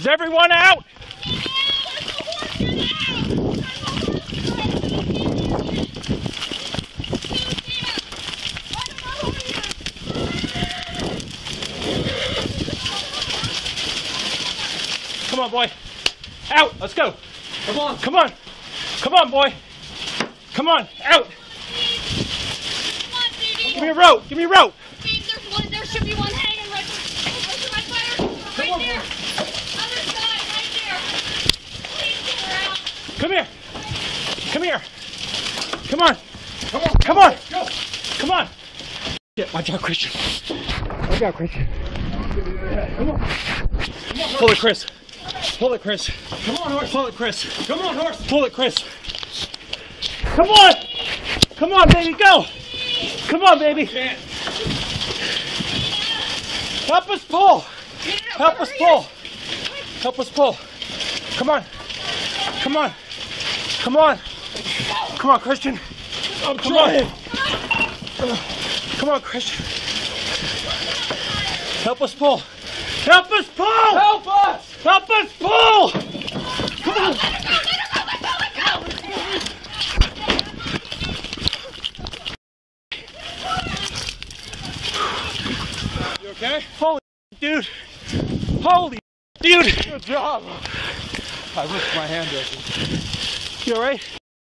Is everyone out? Come on, boy. Out. Let's go. Come on. Come on. Come on, boy. Come on. Out. Give me a rope. Give me a rope. Come here. Come here. Come on. Come on. Come on. Go. Come on. Shit, watch out, Kristian. Watch out, Kristian. Come on. Come on Pull it, Chris. Pull it, Chris. Come on, horse. Pull it, Chris. Come on, horse. Pull it, Chris. Come on. Come on, baby, go. Come on, baby. Help us pull. Help us pull. Help us pull. Come on. Come on. Come on. Come on, Kristian. I'm Come trying. on. Come on, Kristian. Help us pull. Help us pull. Help us. Help us pull. Come on. You okay? Holy dude. Holy dude. Good job. I ripped my hand open. You alright?